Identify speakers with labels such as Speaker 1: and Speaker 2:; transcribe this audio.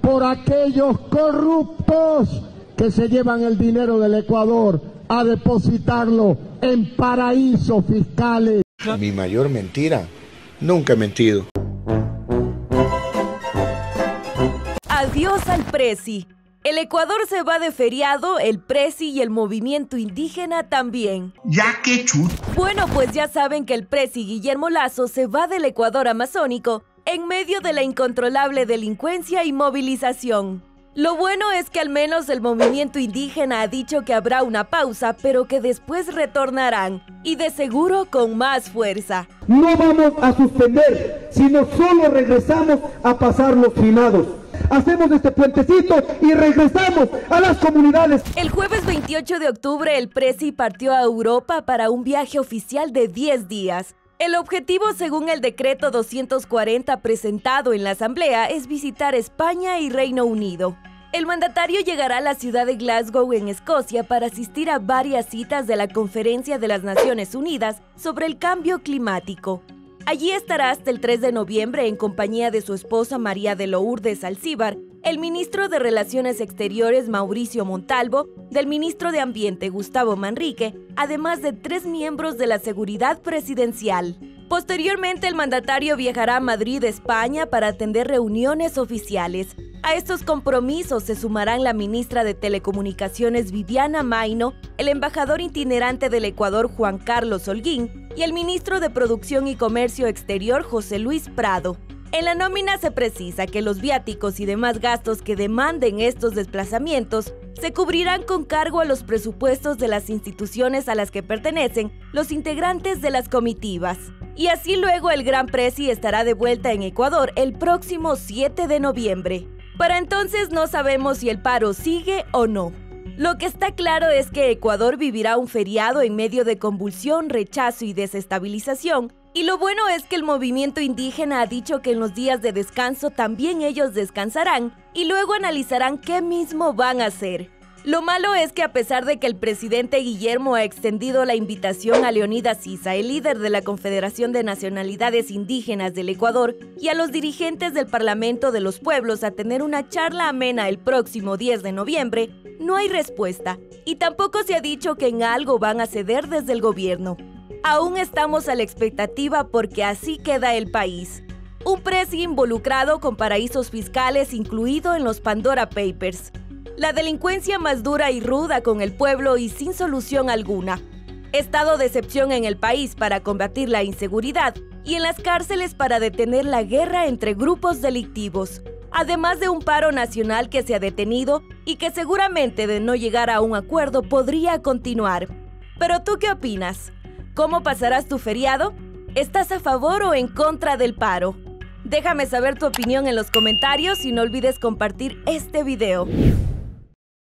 Speaker 1: por aquellos corruptos que se llevan el dinero del Ecuador a depositarlo en paraísos fiscales.
Speaker 2: Mi mayor mentira, nunca he mentido.
Speaker 3: Adiós al Prezi. El Ecuador se va de feriado, el Prezi y el movimiento indígena también.
Speaker 4: Ya que chut.
Speaker 3: Bueno, pues ya saben que el Prezi Guillermo Lazo se va del Ecuador amazónico en medio de la incontrolable delincuencia y movilización. Lo bueno es que al menos el movimiento indígena ha dicho que habrá una pausa, pero que después retornarán, y de seguro con más fuerza.
Speaker 1: No vamos a suspender, sino solo regresamos a pasar los finados. Hacemos este puentecito y regresamos a las comunidades.
Speaker 3: El jueves 28 de octubre el Presi partió a Europa para un viaje oficial de 10 días. El objetivo, según el decreto 240 presentado en la Asamblea, es visitar España y Reino Unido. El mandatario llegará a la ciudad de Glasgow, en Escocia, para asistir a varias citas de la Conferencia de las Naciones Unidas sobre el Cambio Climático. Allí estará hasta el 3 de noviembre en compañía de su esposa María de Lourdes Alcíbar, el ministro de Relaciones Exteriores Mauricio Montalvo, del ministro de Ambiente Gustavo Manrique, además de tres miembros de la seguridad presidencial. Posteriormente, el mandatario viajará a Madrid, España, para atender reuniones oficiales. A estos compromisos se sumarán la ministra de Telecomunicaciones Viviana Maino, el embajador itinerante del Ecuador Juan Carlos Holguín y el ministro de Producción y Comercio Exterior José Luis Prado. En la nómina se precisa que los viáticos y demás gastos que demanden estos desplazamientos se cubrirán con cargo a los presupuestos de las instituciones a las que pertenecen los integrantes de las comitivas. Y así luego el Gran Presi estará de vuelta en Ecuador el próximo 7 de noviembre. Para entonces no sabemos si el paro sigue o no. Lo que está claro es que Ecuador vivirá un feriado en medio de convulsión, rechazo y desestabilización, y lo bueno es que el movimiento indígena ha dicho que en los días de descanso también ellos descansarán y luego analizarán qué mismo van a hacer. Lo malo es que a pesar de que el presidente Guillermo ha extendido la invitación a Leonidas Sisa, el líder de la Confederación de Nacionalidades Indígenas del Ecuador, y a los dirigentes del Parlamento de los Pueblos a tener una charla amena el próximo 10 de noviembre, no hay respuesta, y tampoco se ha dicho que en algo van a ceder desde el gobierno. Aún estamos a la expectativa porque así queda el país. Un presi involucrado con paraísos fiscales incluido en los Pandora Papers. La delincuencia más dura y ruda con el pueblo y sin solución alguna. Estado de excepción en el país para combatir la inseguridad y en las cárceles para detener la guerra entre grupos delictivos. Además de un paro nacional que se ha detenido y que seguramente de no llegar a un acuerdo podría continuar. Pero tú qué opinas? ¿Cómo pasarás tu feriado? ¿Estás a favor o en contra del paro? Déjame saber tu opinión en los comentarios y no olvides compartir este video.